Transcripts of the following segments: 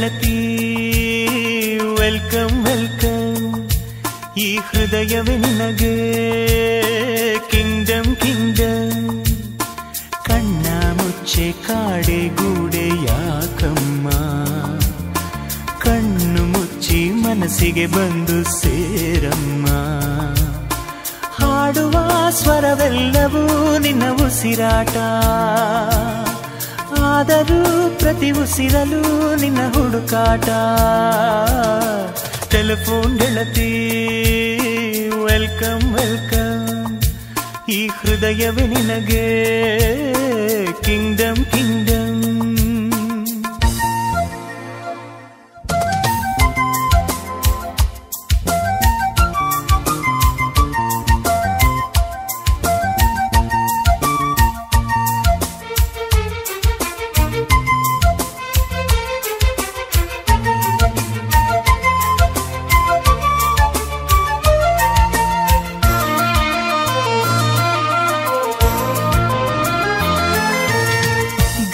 ಗೆಳತಿ welcome welcome ಈ ಹೃದಯವೇ ನಿನಗೆ ಕಿಂಗ್ಡಮ್ ಕಿಂಗ್ಡಮ್. ಕಣ್ಣ ಮುಚ್ಚೆ, ಕಾಡೆ ಗೂಡೆ ಯಾಕಮ್ಮ. ಕಣ್ಣು ಮುಚ್ಚಿ ಮನಸ್ಸಿಗೆ ಬಂದು ಸೇರಮ್ಮ. ಹಾಡುವ ಸ್ವರವೆಲ್ಲವೂ ನಿನ್ನ ಉಸಿರಾಟ. ಆದರೂ ಪ್ರತಿ ಉಸಿರಲು ನಿನ್ನ ಹುಡುಕಾಟ. ಟೆಲಿಫೋನ್ ಗೆಳತಿ ವೆಲ್ಕಮ್ ವೆಲ್ಕಮ್ ಈ ಹೃದಯವೇ ನಿನಗೆ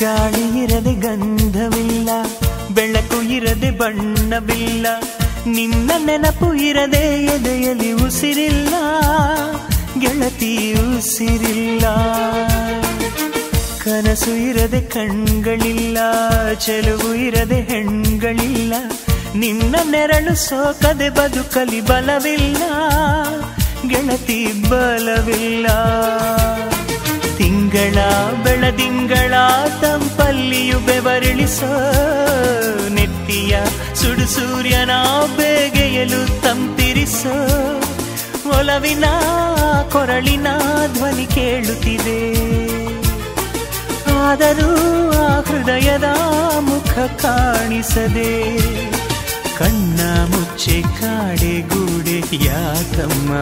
ಗಾಳಿ ಇರದೆ ಗಂಧವಿಲ್ಲ, ಬೆಳಕು ಇರದೆ ಬಣ್ಣವಿಲ್ಲ, ನಿನ್ನ ನೆನಪು ಇರದೆ ಎದೆಯಲ್ಲಿ ಉಸಿರಿಲ್ಲ, ಗೆಳತಿ ಉಸಿರಿಲ್ಲ. ಕನಸು ಇರದೆ ಕಣ್ಗಳಿಲ್ಲ, ಚೆಲುವು ಇರದೆ ಹೆಣ್ಗಳಿಲ್ಲ, ನಿನ್ನ ನೆರಳು ಸೋಕದೆ ಬದುಕಲಿ ಬಲವಿಲ್ಲ, ಗೆಳತಿ ಬಲವಿಲ್ಲ. ತಿಂಗಳ, ಬೆಳದಿಂಗಳ, ತಂಪಲ್ಲಿಯು ಬೆವರಿಳಿಸೋ. ನೆತ್ತಿಯ ಸುಡು ಸೂರ್ಯನ ಬೇಗೆಯಲು ತಂಪಿರಿಸೋ ಒಲವಿನ, ಕೊರಳಿನ ಧ್ವನಿ ಕೇಳುತ್ತಿದೆ. ಆದರೂ ಆ ಹೃದಯದ ಮುಖ ಕಾಣಿಸದೆ, ಕಣ್ಣ ಮುಚ್ಚೆ ಕಾಡೆ ಗೂಡೆ, ಯಾಕಮ್ಮ?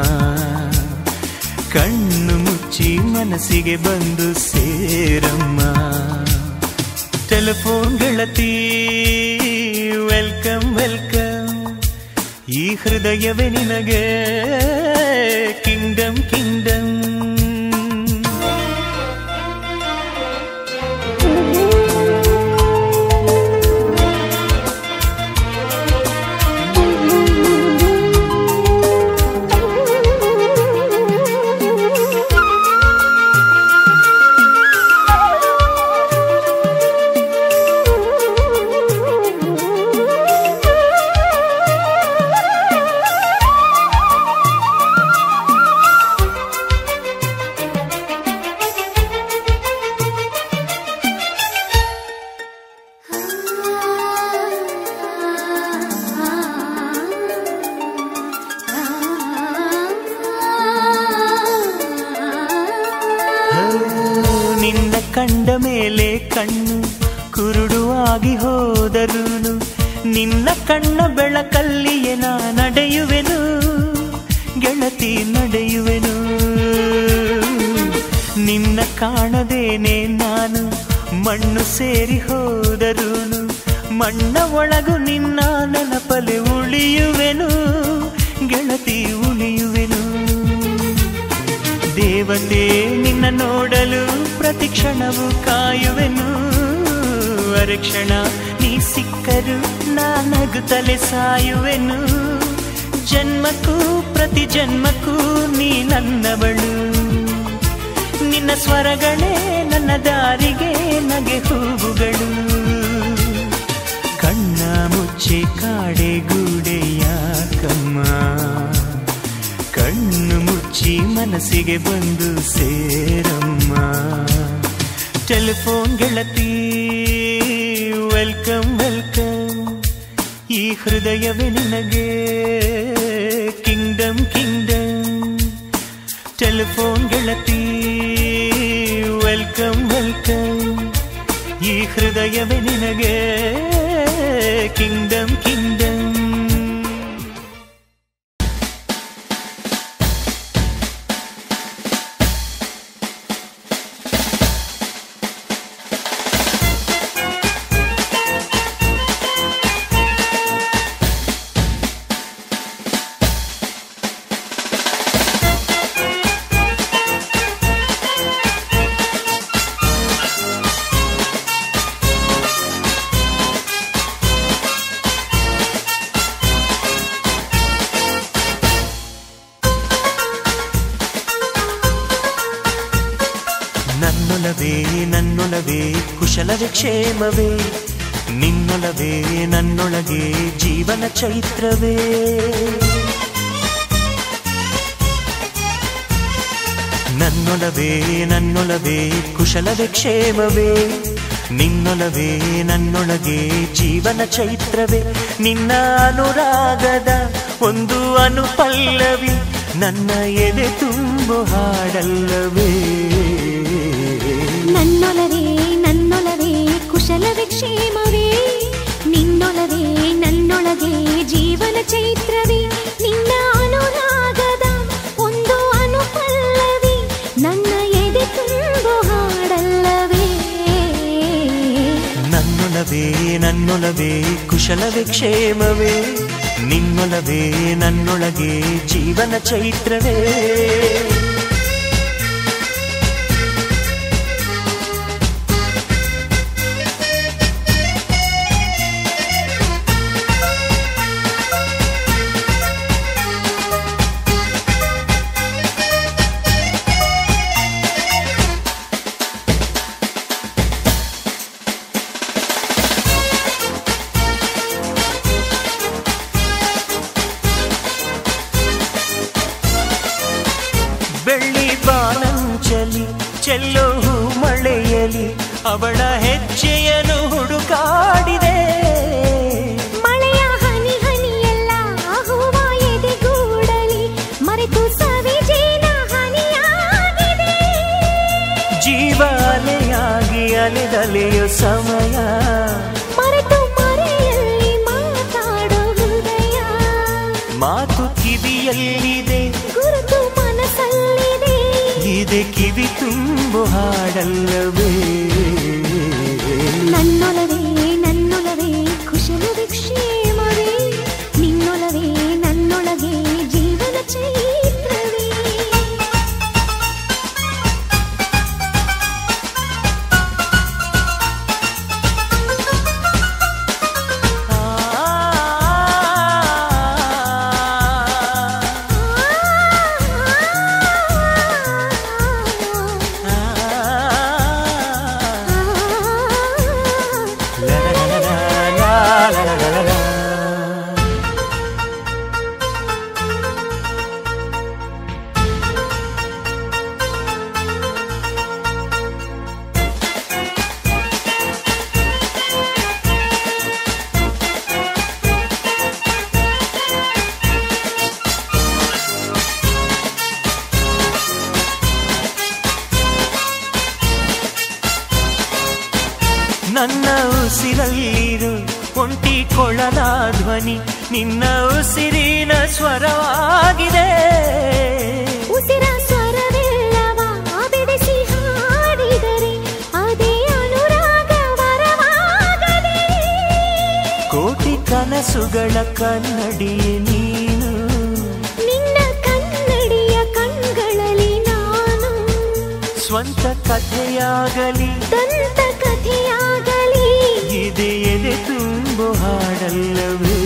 ಕಣ್ಣು ಮುಚ್ಚಿ ಮನಸ್ಸಿಗೆ ಬಂದು ಸೇರಮ್ಮ. ಟೆಲಿಫೋನ್ ಗೆಳತಿ ವೆಲ್ಕಮ್ ವೆಲ್ಕಮ್ ಈ ಹೃದಯವೇ ನಿನಗೆ ಕಿಂಗ್ಡಮ್ ಕಿಂಗ್ಡಮ್ ಕಂಡ ಮೇಲೆ ಕಣ್ಣು ಕುರುಡುವಾಗಿ ಹೋದರುನು. ನಿನ್ನ ಕಣ್ಣ ಬೆಳಕಲ್ಲಿಯೇ ನಾ ನಡೆಯುವೆನು, ಗೆಳತಿ ನಡೆಯುವೆನು. ನಿನ್ನ ಕಾಣದೇನೆ ನಾನು, ಮಣ್ಣು ಸೇರಿ ಹೋದರುನು. ಮಣ್ಣ ಒಳಗು ನಿನ್ನ ನೆನಪಲೆ ಉಳಿಯುವೆನು, ಗೆಳತಿ ದೇವತೆ ನಿನ್ನ ನೋಡಲು ಪ್ರತಿ ಕ್ಷಣವು ಕಾಯುವೆನು. ಅರಕ್ಷಣ, ನೀ ಸಿಕ್ಕರು ನಾನಗುತ್ತಲೆ ಸಾಯುವೆನು. ಜನ್ಮಕ್ಕೂ ಪ್ರತಿ ಜನ್ಮಕ್ಕೂ ನೀ ನನ್ನವಳು. ನಿನ್ನ ಸ್ವರಗಳೇ ನನ್ನ ದಾರಿಗೆ ಮನಸ್ಸಿಗೆ ಬಂದು ಸೇರಮ್ಮ ಟೆಲಿಫೋನ್ ಗೆಳತಿ ವೆಲ್ಕಮ್ ವೆಲ್ಕಮ್ ಈ ಹೃದಯವೇ ನಿನಗೆ ಕಿಂಗ್ಡಮ್ ಕಿಂಗ್ಡಮ್ ಟೆಲಿಫೋನ್ ಗೆಳತಿ ವೆಲ್ಕಮ್ ವೆಲ್ಕಮ್ ಈ ಹೃದಯವೇ ನಿನಗೆ ಕಿಂಗ್ಡಮ್ ಕಿಂಗ್ಡಮ್ ಕ್ಷೇಮವೇ? ನಿನ್ನೊಲವೇ, ನನ್ನೊಳಗೆ ಜೀವನ ಚೈತ್ರವೇ? ನನ್ನೊಲವೇ ನನ್ನೊಲವೇ, ಕುಶಲವೇ ಕ್ಷೇಮವೇ? ನಿನ್ನೊಲವೇ, ನನ್ನೊಳಗೆ ಜೀವನ ಚೈತ್ರವೇ? ನಿನ್ನ ಅನುರಾಗದ ಒಂದು ಅನುಪಲ್ಲವಿ ನನ್ನ ಎದೆ ತುಂಬು ಹಾಡಲ್ಲವೇ? ಕ್ಷೇಮವೇ ನಿನ್ನೊಲವೇ ನನ್ನೊಳಗೆ ಜೀವನ ಚೈತ್ರವೇ ನಿನ್ನ ಅನುರಾಗದ ಒಂದು ಅನುಪಲ್ಲವಿ ನನ್ನ ಎದೆ ತುಂಬು ಹಾಡಲ್ಲವೇ ನನ್ನೊಲವೇ ನನ್ನೊಲವೇ ಕುಶಲವೇ ಕ್ಷೇಮವೇ ನಿನ್ನೊಲವೇ ನನ್ನೊಳಗೆ ಜೀವನ ಚೈತ್ರವೇ ಇದೆ ಕಿವಿ ತುಂಬು ಹಾಡಲ್ಲವೇ ನನ್ನೊಲವೇ ನನ್ನೊಲವೇ ಕುಶಲವೇ ಕ್ಷೇಮವೇ ನಿನ್ನೊಲವೇ ನನ್ನೊಳಗೆ ಜೀವನ ಚೈತ್ರವೇ ಕಥೆಯಾಗಲಿ. ದಂತ ಕಥೆಯಾಗಲಿ. ಎದೆ ತುಂಬು ಹಾಡಲ್ಲವೇ?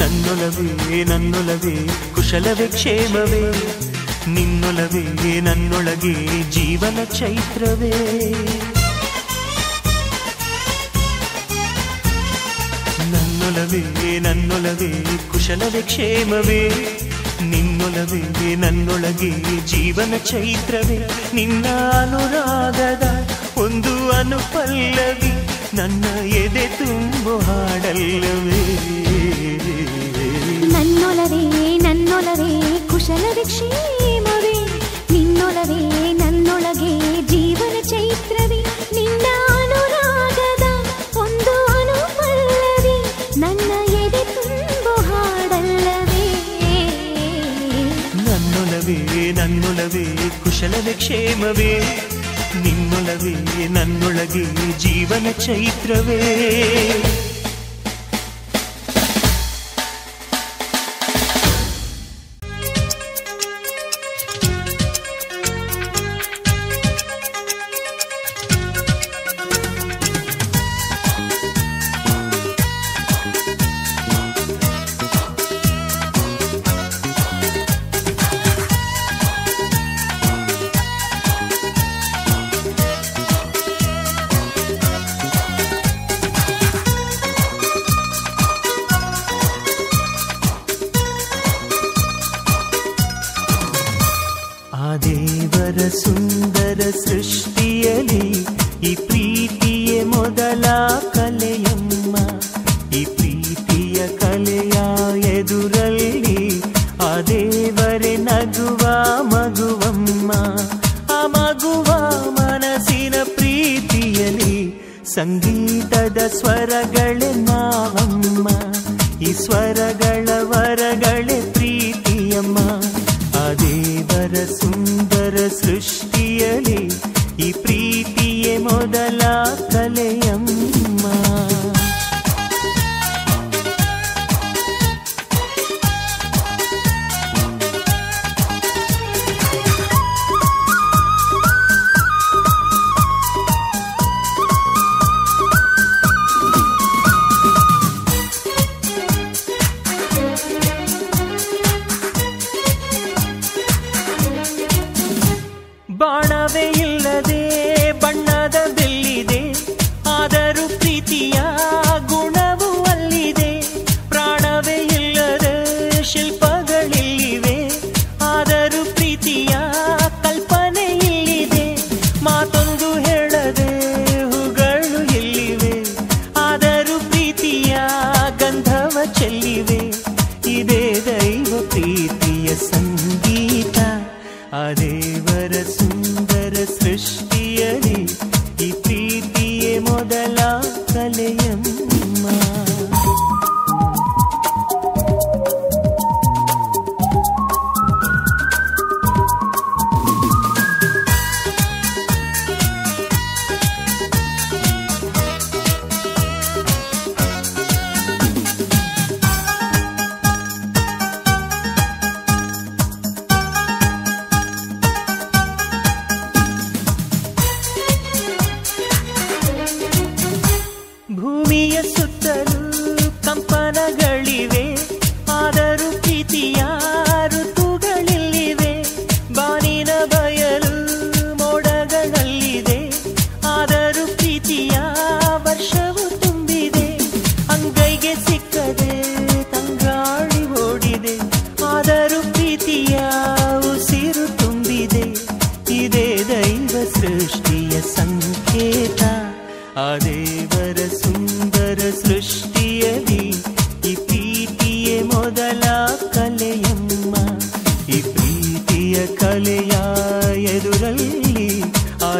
ನನ್ನೊಲವೇ ನನ್ನೊಲವೇ ಕುಶಲವೇ ಕ್ಷೇಮವೇ? ನಿನ್ನೊಲವೇ ನನ್ನೊಳಗೆ ಜೀವನ ಚೈತ್ರವೇ? ನನ್ನೊಲವೇ ನನ್ನೊಲವೇ ಕುಶಲವೇ ಕ್ಷೇಮವೇ? ನಿನ್ನೊಲವೇ ನನ್ನೊಳಗೆ ಜೀವನ ಚೈತ್ರವೇ, ನಿನ್ನ ಅನುರಾಗದ ಒಂದು ಅನುಪಲ್ಲವಿ, ನನ್ನ ಎದೆ ತುಂಬು ಹಾಡಲ್ಲವೇ. ನನ್ನೊಲವೇ ನನ್ನೊಲವೇ, ಕುಶಲ ಕ್ಷೇಮವೇ ಕುಶಲವೇ ಕ್ಷೇಮವೇ ನಿನ್ನೊಲವೇ ನನ್ನೊಳಗೆ ಜೀವನ ಚೈತ್ರವೇ. ದೇವರ ಸುಂದರ ಸೃಷ್ಟಿಯಲಿ, ಈ ಪ್ರೀತಿಯೇ ಮೊದಲ ಕಲೆಯಮ್ಮ. ಈ ಪ್ರೀತಿಯ ಕಲೆಯ ಎದುರಲ್ಲಿ ಆ ದೇವರೇ ನಗುವ ಮಗುವಮ್ಮ. ಆ ಮಗುವ ಮನಸ್ಸಿನ ಪ್ರೀತಿಯಲಿ ಸಂಗೀತದ ಸ್ವರಗಳೇ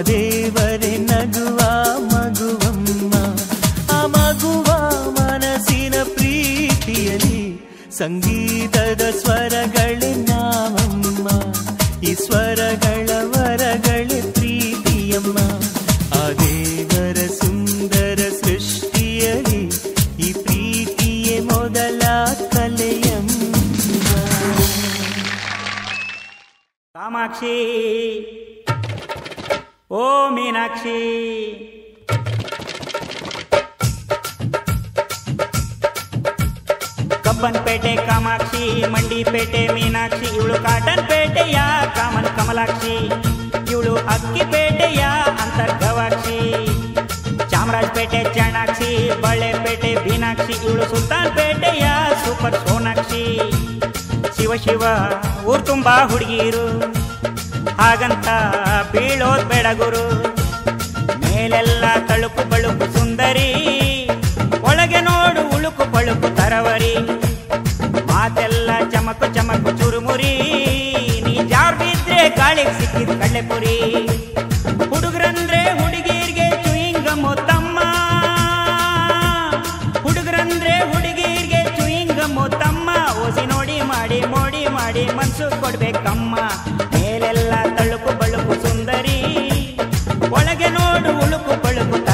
ದೇವರೇ, ನಗುವ ಮಗುವಮ್ಮ. ಆ ಮಗುವ ಮನಸ್ಸಿನ ಪ್ರೀತಿಯಲಿ ಸಂಗೀತದ ಸ್ವರಗಳೇ ನಾವಮ್ಮ. ಈ ಸ್ವರಗಳ ವರಗಳೇ ಪ್ರೀತಿಯಮ್ಮ. ಆ ದೇವರ ಸುಂದರ ಸೃಷ್ಟಿಯಲಿ ಈ ಪ್ರೀತಿಯೇ ಮೊದಲ ಕಲೆಯಮ್ಮ. ಕಾಮಾಕ್ಷಿ. ಮೀನಾಕ್ಷಿ ಕಬ್ಬನ್ಪೇಟೆ ಕಾಮಾಕ್ಷಿ, ಮಂಡಿಪೇಟೆ ಮೀನಾಕ್ಷಿ, ಇವಳು ಕಾಟನ್ ಪೇಟೆಯ ಕಾಮನ್ ಕಮಲಾಕ್ಷಿ. ಇವಳು ಅಕ್ಕಿಪೇಟೆಯ ಅಂತರ್ಗವಾಕ್ಷಿ. ಚಾಮರಾಜಪೇಟೆ ಚಾಣಾಕ್ಷಿ, ಬಳ್ಳೆಪೇಟೆ ಬೀನಾಕ್ಷಿ, ಇವಳು ಸುಲ್ತಾನ್ ಪೇಟೆಯ ಸೂಪರ್ ಸೋನಾಕ್ಷಿ. ಶಿವ ಶಿವ, ಊರ್ ತುಂಬಾ ಹುಡುಗಿರು. ಹಾಗಂತ ಬೀಳೋದ್ ಬೇಡ ಗುರು. ಮೇಲೆಲ್ಲ ತಳುಕು ಬಳುಕು ಸುಂದರಿ. ಒಳಗೆ ನೋಡು ಉಳುಕು ಪಳುಕು ತರವರಿ. ಮಾತೆಲ್ಲ ಚಮಕು ಚಮಕು ಚುರುಮುರಿ. ನೀ ಜಾರ್ ಬಿದ್ರೆ ಗಾಳಿಗೆ ಸಿಕ್ಕಿದ್ ಕಳ್ಳೆಪುರಿ. ನೋಡು ಉಳುಕು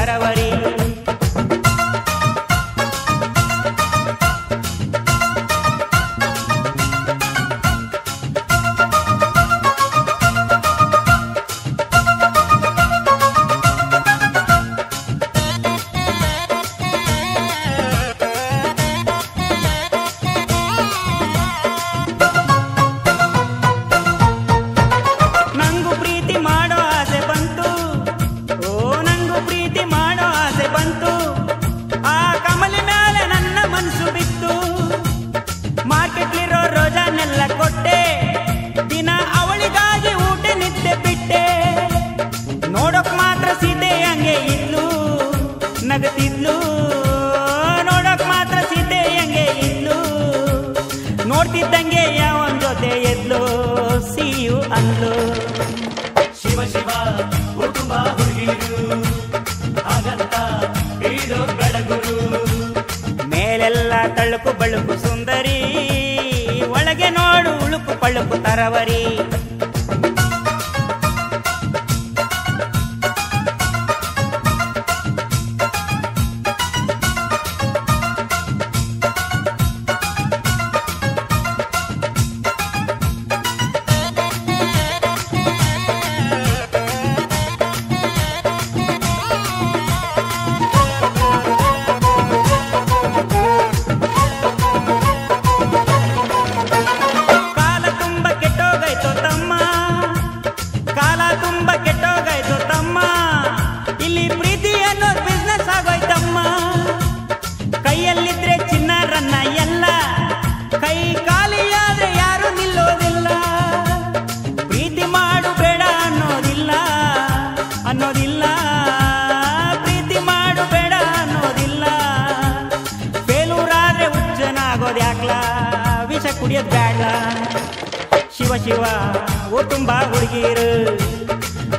ಶಿವ ಶಿವ ಓ ತುಂಬ ಹುಡುಗಿರು.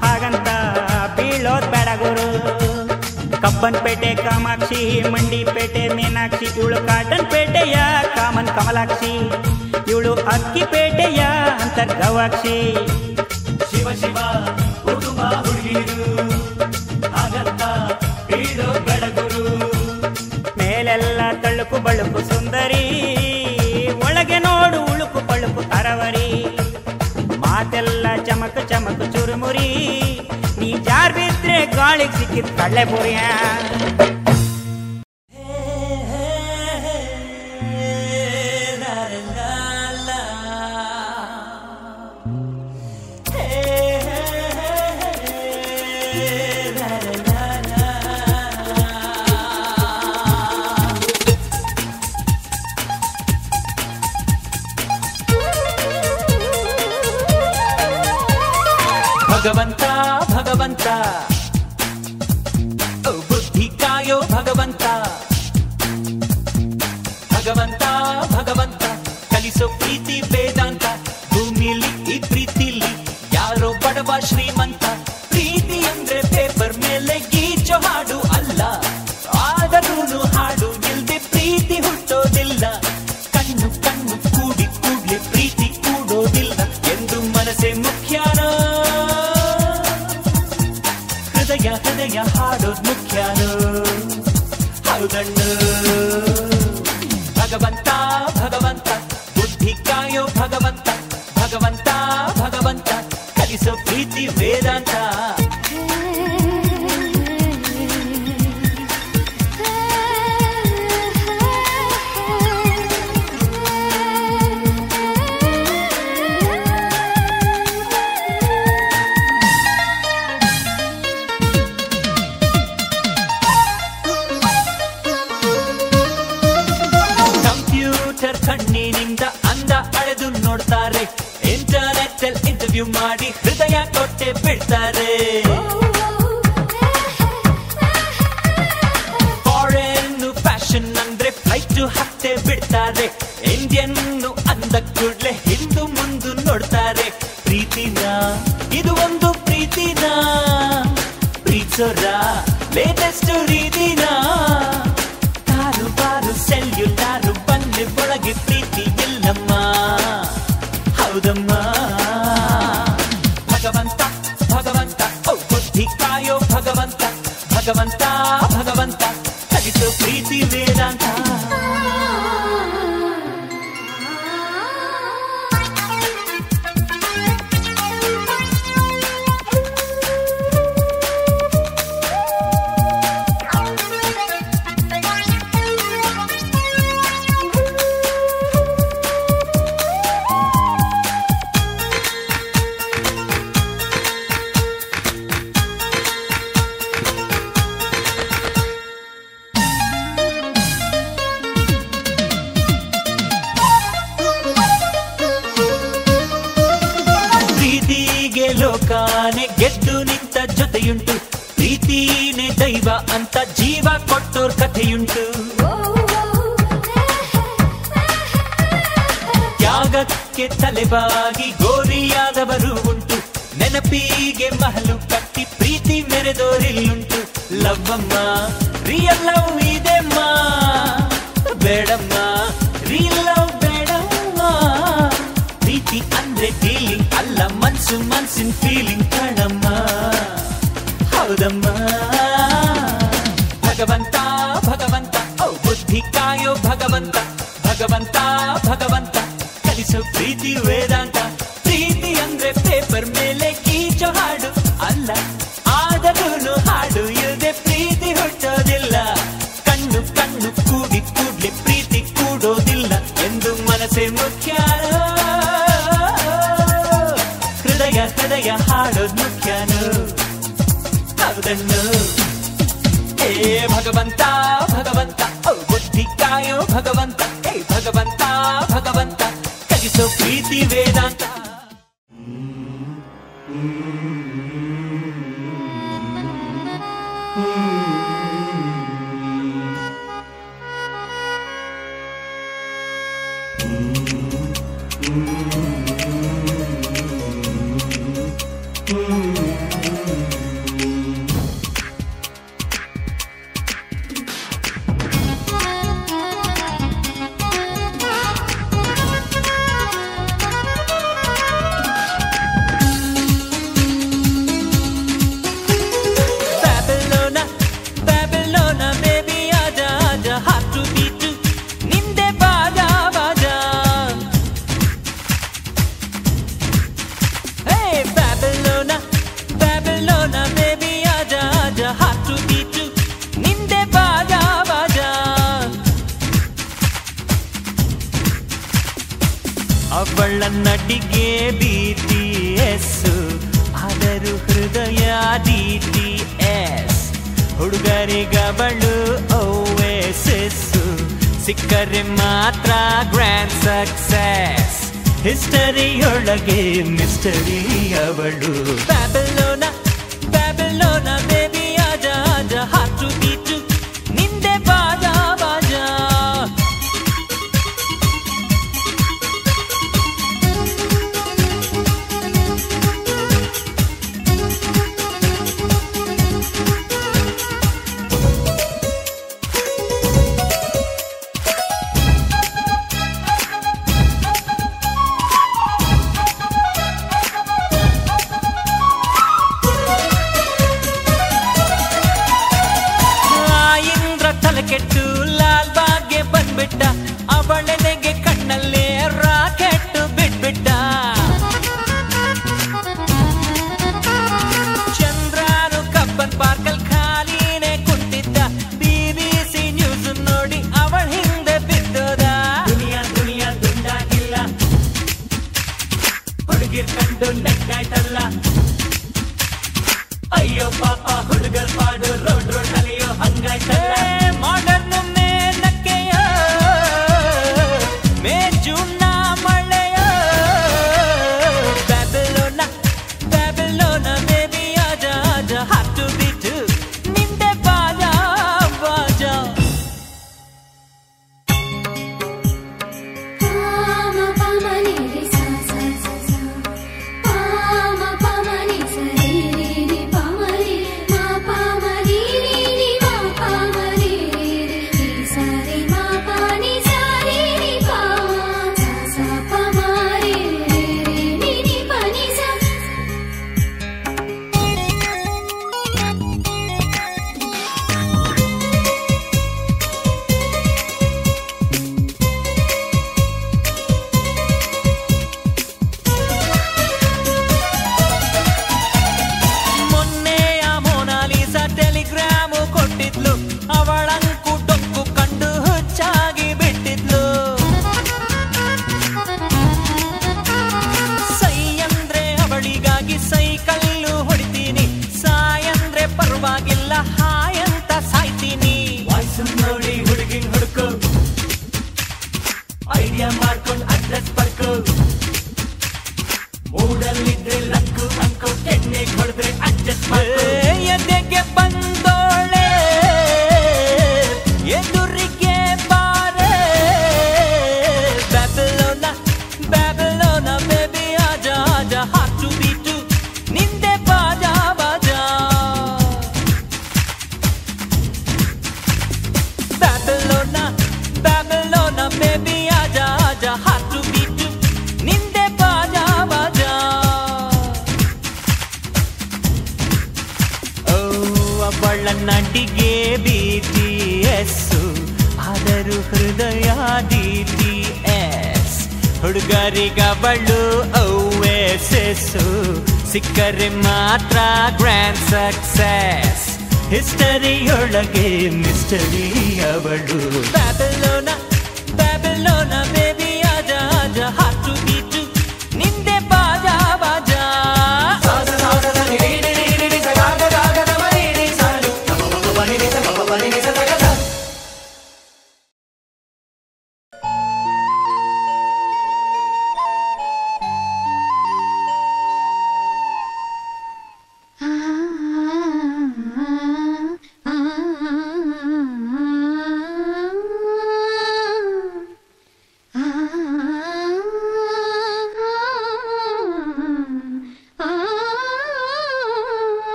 ಹಾಗಂತ ಬೀಳೋದ್ ಬೇಡಗೋರು ಕಬ್ಬನ್ಪೇಟೆ, ಕಾಮಾಕ್ಷಿ, ಮಂಡಿಪೇಟೆ, ಮೀನಾಕ್ಷಿ, ಇವಳು ಕಾಟನ್ ಪೇಟೆಯ ಕಾಮನ್ ಕಮಲಾಕ್ಷಿ. ಇವಳು ಅಕ್ಕಿ ಪೇಟೆಯ ಅಂತರ್ಗವಾಕ್ಷಿ. ಶಿವ ಶಿವ. வாழைக்கு சிக்கி தள்ள போறேன் ಭಗವಂತ ಭಗವಂತ Come on, acabantar. ಮೊಗಕ್ಕೆ ತಲೆಬಾಗಿ ಗೋರಿಯಾದವರು ಉಂಟು. ನೆನಪಿಗೆ ಮಹಲು ಕಟ್ಟಿ ಪ್ರೀತಿ ಮೆರೆದೋರಿಲ್ಲುಂಟು. ಲವ್ವಮ್ಮ ರಿಯಲ್ ಲವ್ ಇದೆಮ್ಮ? ಬೇಡಮ್ಮ ರಿಯಲ್ ಲವ್ ಬೇಡಮ್ಮ? ಪ್ರೀತಿ ಅಂದ್ರೆ ಫೀಲಿಂಗ್ ಅಲ್ಲ, ಮನ್ಸು ಮನ್ಸಿನ ಫೀಲಿಂಗ್ ಕಣಮ್ಮ. ಹೌದಮ್ಮ. ಭಗವಂತ ಭಗವಂತ ಬುದ್ಧಿ ಕಾಯೋ ಭಗವಂತ. ಭಗವಂತ ಭಗವಂತ. ಕಲಿಸೋ ಪ್ರೀತಿ, ವೇದಾಂತ. ಪ್ರೀತಿ ಅಂದ್ರೆ ಪೇಪರ್ ಮೇಲೆ ಕೀಚು ಹಾಡು. ಅಲ್ಲ ಆದರೂ ಹಾಡು ಇಲ್ಲದೆ ಪ್ರೀತಿ ಹುಟ್ಟೋದಿಲ್ಲ. ಕಣ್ಣು ಕಣ್ಣು ಕೂಡಿ ಕೂಡ್ಲಿ ಪ್ರೀತಿ ಕೂಡೋದಿಲ್ಲ ಎಂದು ಮನಸ್ಸೇ ಮುಖ್ಯ. ಹೃದಯ ಹೃದಯ ಹಾಡೋದ್ ಮುಖ್ಯನು. ಹೌದನ್ನು ಏ, ಭಗವಂತ ಭಗವಂತ ಬುದ್ಧಿ ಕಾಯೋ ಭಗವಂತ. ಹೇ ಭಗವಂತ ಭಗವಂತ. ಪ್ರೀತಿ ವೇದಾಂತ. ನಡಿಗೆ ಬಿ ಟಿ ಎಸ್ ಆದರೂ ಹೃದಯ ಡಿ ಎಸ್. ಹುಡುಗರಿಗವಳು ಓ ಎಸ್ ಎಸ್ ಸಿಕ್ಕರೆ ಮಾತ್ರ ಗ್ರ್ಯಾಂಡ್ ಸಕ್ಸೆಸ್. ಹಿಸ್ಟರಿಯೊಳಗೆ ಮಿಸ್ಟರಿ ಅವಳು. ಬ್ಯಾಬಲೋನ ಬ್ಯಾಬಲೋನ ಹುಡುಗರಿಗವಳು ಓಎಸ್ಎಸ್ ಸಿಕ್ಕರೆ ಮಾತ್ರ ಗ್ರ್ಯಾಂಡ್ ಸಕ್ಸೆಸ್ ಹಿಸ್ಟರಿಯೊಳಗೆ ಮಿಸ್ಟರಿ ಅವಳು ಬ್ಯಾಬಲೋನ ಬ್ಯಾಬಲೋನ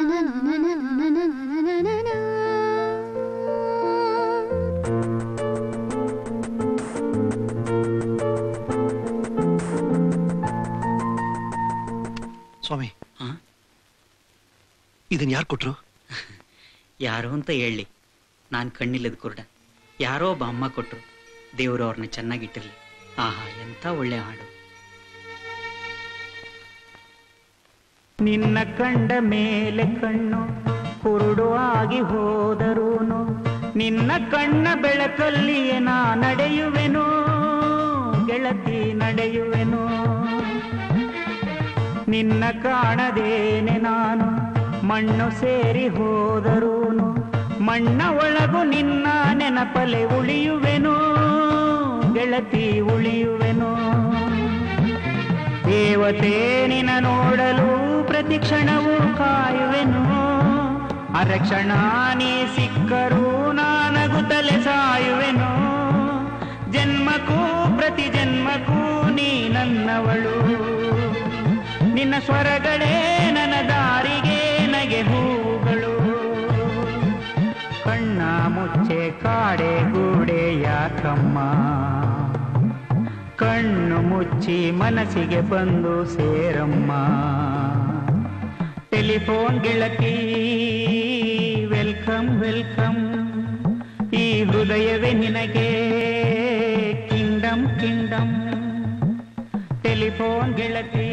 ಸ್ವಾಮಿ. ಇದನ್ ಯಾರು ಕೊಟ್ರು? ಯಾರು ಅಂತ ಹೇಳಿ. ನಾನು ಕಣ್ಣಿಲ್ಲದ ಕುರುಡ. ಯಾರೋ ಒಬ್ಬ ಅಮ್ಮ ಕೊಟ್ರು. ದೇವರು ಅವ್ರನ್ನ ಚೆನ್ನಾಗಿಟ್ಟಿರ್ಲಿ. ಆಹಾ ಎಂಥ ಒಳ್ಳೆ ಹಾಡು. ನಿನ್ನ ಕಂಡ ಮೇಲೆ ಕಣ್ಣು ಕುರುಡು ಆಗಿ ಹೋದರೂನು. ನಿನ್ನ ಕಣ್ಣ ಬೆಳಕಲ್ಲಿಯೇ ನಾ ನಡೆಯುವೆನು, ಗೆಳತಿ ನಡೆಯುವೆನು. ನಿನ್ನ ಕಾಣದೇನೆ ನಾನು, ಮಣ್ಣು ಸೇರಿ ಹೋದರೂನು. ಮಣ್ಣ ಒಳಗು ನಿನ್ನ ನೆನಪಲೆ ಉಳಿಯುವೆನು, ಗೆಳತಿ ಉಳಿಯುವೆನು. ದೇವತೆ ನಿನ ನೋಡಲು ಪ್ರತಿ ಕ್ಷಣವೂ ಕಾಯುವೆನು. ಅರಕ್ಷಣ ನೀ ಸಿಕ್ಕರೂ ನಾನಗುತ್ತಲೆ ಸಾಯುವೆನು. ಜನ್ಮಕ್ಕೂ ಪ್ರತಿ ಜನ್ಮಕ್ಕೂ ನೀ ನನ್ನವಳು. ನಿನ್ನ ಸ್ವರಗಳೇ ನನ್ನ ದಾರಿಗೆ ನಗೆ ಹೂಗಳು ಕಣ್ಣ ಮುಚ್ಚೆ ಕಾಡೆ ಗೂಡೆ ಯಾಕಮ್ಮ ಕಣ್ಣು ಮುಚ್ಚಿ ಮನಸ್ಸಿಗೆ ಬಂದು ಸೇರಮ್ಮ. ಟೆಲಿಫೋನ್ ಗೆಳತಿ ವೆಲ್ಕಮ್ ವೆಲ್ಕಮ್ ಈ ಹೃದಯವೇ ನಿನಗೆ ಕಿಂಡಮ್ ಕಿಂಡಮ್ ಟೆಲಿಫೋನ್ ಗೆಳತಿ